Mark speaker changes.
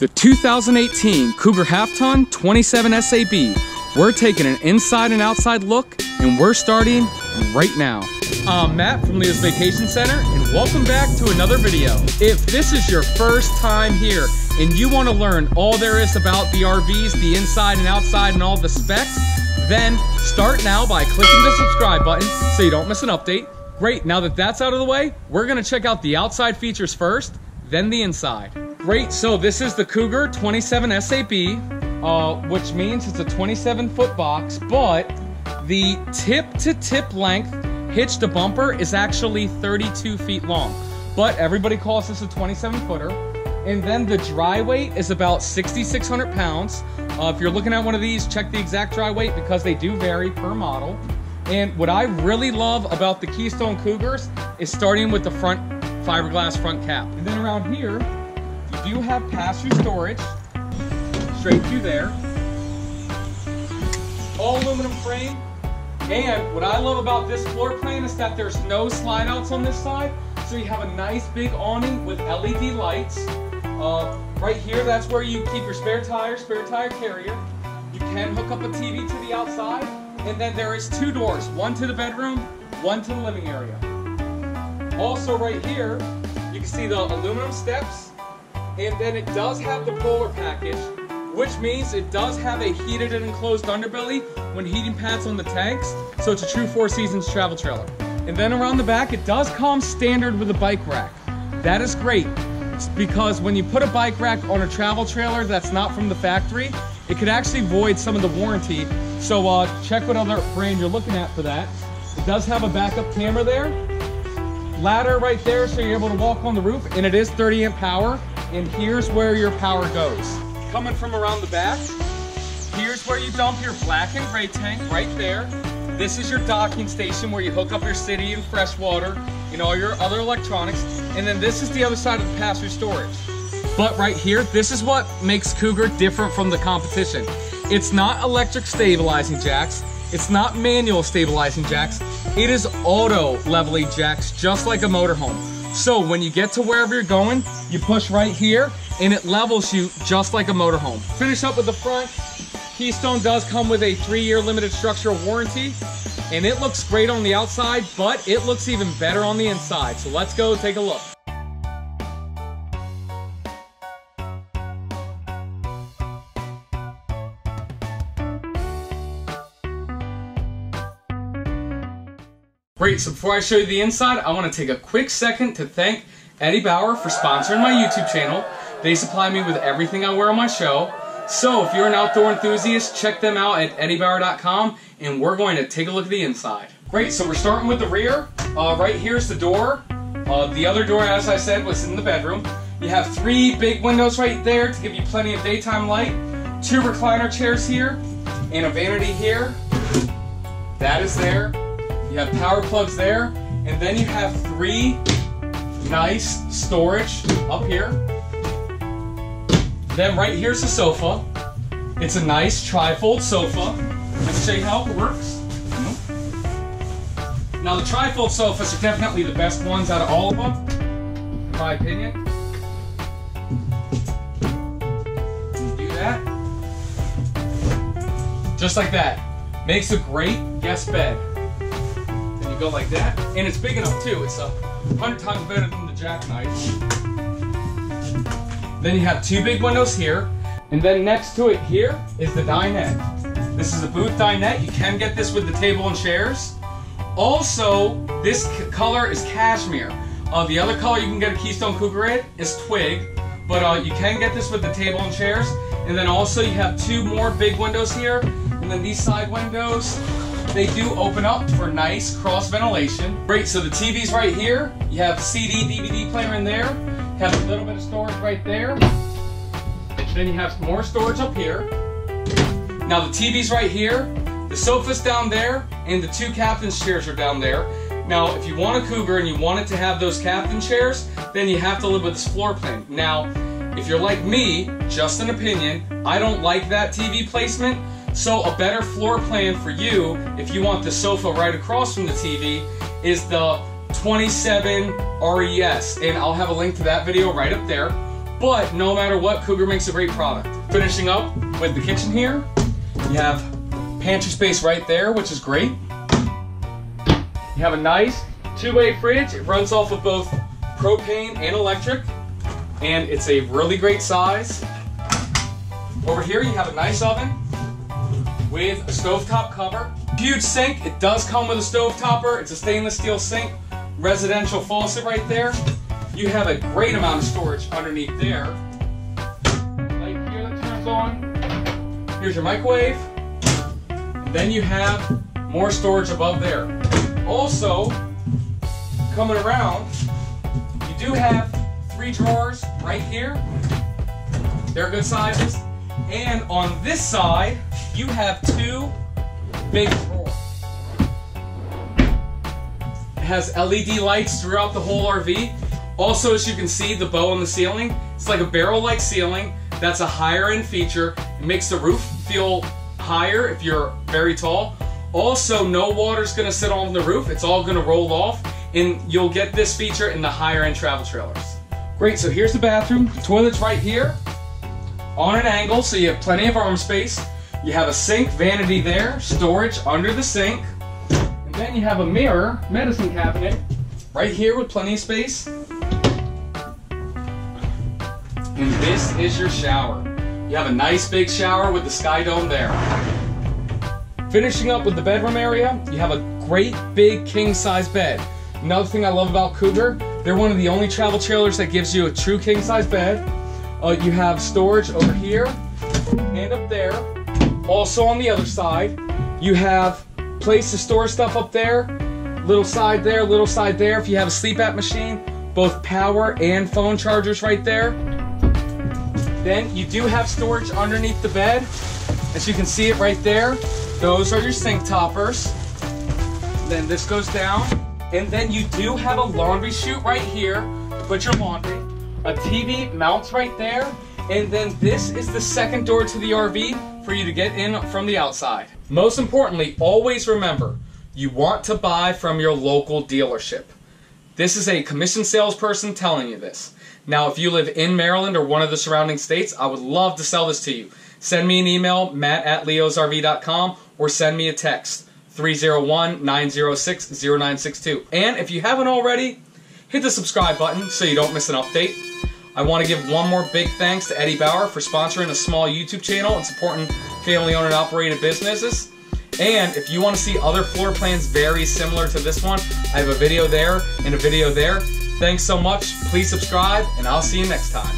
Speaker 1: The 2018 Cougar Half Ton 27 SAB. We're taking an inside and outside look, and we're starting right now. I'm Matt from Leo's Vacation Center, and welcome back to another video. If this is your first time here, and you want to learn all there is about the RVs, the inside and outside, and all the specs, then start now by clicking the subscribe button so you don't miss an update. Great, now that that's out of the way, we're gonna check out the outside features first, then the inside. Great, so this is the Cougar 27 SAB, uh, which means it's a 27 foot box, but the tip to tip length hitch to bumper is actually 32 feet long. But everybody calls this a 27 footer. And then the dry weight is about 6,600 pounds. Uh, if you're looking at one of these, check the exact dry weight because they do vary per model. And what I really love about the Keystone Cougars is starting with the front fiberglass front cap. And then around here, do you have pass-through storage straight through there. All aluminum frame. And what I love about this floor plan is that there's no slide outs on this side. So you have a nice big awning with LED lights. Uh, right here, that's where you keep your spare tire, spare tire carrier. You can hook up a TV to the outside. And then there is two doors, one to the bedroom, one to the living area. Also right here, you can see the aluminum steps. And then it does have the Polar package, which means it does have a heated and enclosed underbelly when heating pads on the tanks. So it's a true Four Seasons travel trailer. And then around the back, it does come standard with a bike rack. That is great because when you put a bike rack on a travel trailer that's not from the factory, it could actually void some of the warranty. So uh, check what other brand you're looking at for that. It does have a backup camera there. Ladder right there so you're able to walk on the roof and it is 30 amp power. And here's where your power goes. Coming from around the back, here's where you dump your black and gray tank right there. This is your docking station where you hook up your city and fresh water and all your other electronics. And then this is the other side of the pass-through storage. But right here, this is what makes Cougar different from the competition. It's not electric stabilizing jacks. It's not manual stabilizing jacks. It is auto leveling jacks, just like a motorhome. So when you get to wherever you're going, you push right here and it levels you just like a motorhome. Finish up with the front. Keystone does come with a three-year limited structural warranty and it looks great on the outside, but it looks even better on the inside. So let's go take a look. Great, so before I show you the inside, I want to take a quick second to thank Eddie Bauer for sponsoring my YouTube channel. They supply me with everything I wear on my show. So if you're an outdoor enthusiast, check them out at eddiebauer.com and we're going to take a look at the inside. Great, so we're starting with the rear. Uh, right here's the door. Uh, the other door, as I said, was in the bedroom. You have three big windows right there to give you plenty of daytime light. Two recliner chairs here and a vanity here. That is there. You have power plugs there, and then you have three nice storage up here. Then right here's the sofa. It's a nice trifold sofa. Let's show you how it works. Now the trifold sofas are definitely the best ones out of all of them, in my opinion. Do that. Just like that. Makes a great guest bed go like that. And it's big enough too. It's a hundred times better than the jackknife. Then you have two big windows here. And then next to it here is the dinette. This is a booth dinette. You can get this with the table and chairs. Also, this color is cashmere. Uh, the other color you can get a Keystone Cougar in is twig. But uh, you can get this with the table and chairs. And then also you have two more big windows here. And then these side windows they do open up for nice cross ventilation. Great, so the TV's right here. You have CD, DVD player in there. Have a little bit of storage right there. Then you have more storage up here. Now the TV's right here. The sofa's down there, and the two captain's chairs are down there. Now, if you want a Cougar and you want it to have those captain chairs, then you have to live with this floor plan. Now, if you're like me, just an opinion, I don't like that TV placement, so a better floor plan for you, if you want the sofa right across from the TV, is the 27 RES. And I'll have a link to that video right up there. But no matter what, Cougar makes a great product. Finishing up with the kitchen here, you have pantry space right there, which is great. You have a nice two-way fridge. It runs off of both propane and electric, and it's a really great size. Over here, you have a nice oven with a stovetop cover. Huge sink. It does come with a stove topper. It's a stainless steel sink. Residential faucet right there. You have a great amount of storage underneath there. Light here that turns on. Here's your microwave. Then you have more storage above there. Also, coming around, you do have three drawers right here. They're good sizes. And on this side, you have two big drawers. It has LED lights throughout the whole RV. Also, as you can see, the bow on the ceiling, it's like a barrel-like ceiling. That's a higher end feature. It makes the roof feel higher if you're very tall. Also, no water's gonna sit on the roof. It's all gonna roll off and you'll get this feature in the higher end travel trailers. Great, so here's the bathroom. The toilet's right here on an angle, so you have plenty of arm space. You have a sink vanity there, storage under the sink. And then you have a mirror, medicine cabinet, right here with plenty of space. And this is your shower. You have a nice big shower with the sky dome there. Finishing up with the bedroom area, you have a great big king size bed. Another thing I love about Cougar, they're one of the only travel trailers that gives you a true king size bed. Uh, you have storage over here and up there. Also on the other side, you have place to store stuff up there. Little side there, little side there. If you have a CPAP machine, both power and phone chargers right there. Then you do have storage underneath the bed. As you can see it right there, those are your sink toppers. Then this goes down. And then you do have a laundry chute right here to put your laundry. A TV mounts right there. And then this is the second door to the RV for you to get in from the outside. Most importantly, always remember, you want to buy from your local dealership. This is a commission salesperson telling you this. Now, if you live in Maryland or one of the surrounding states, I would love to sell this to you. Send me an email, matt at leosrv.com, or send me a text, 301-906-0962. And if you haven't already, hit the subscribe button so you don't miss an update. I want to give one more big thanks to Eddie Bauer for sponsoring a small YouTube channel and supporting family-owned and operated businesses. And if you want to see other floor plans very similar to this one, I have a video there and a video there. Thanks so much. Please subscribe, and I'll see you next time.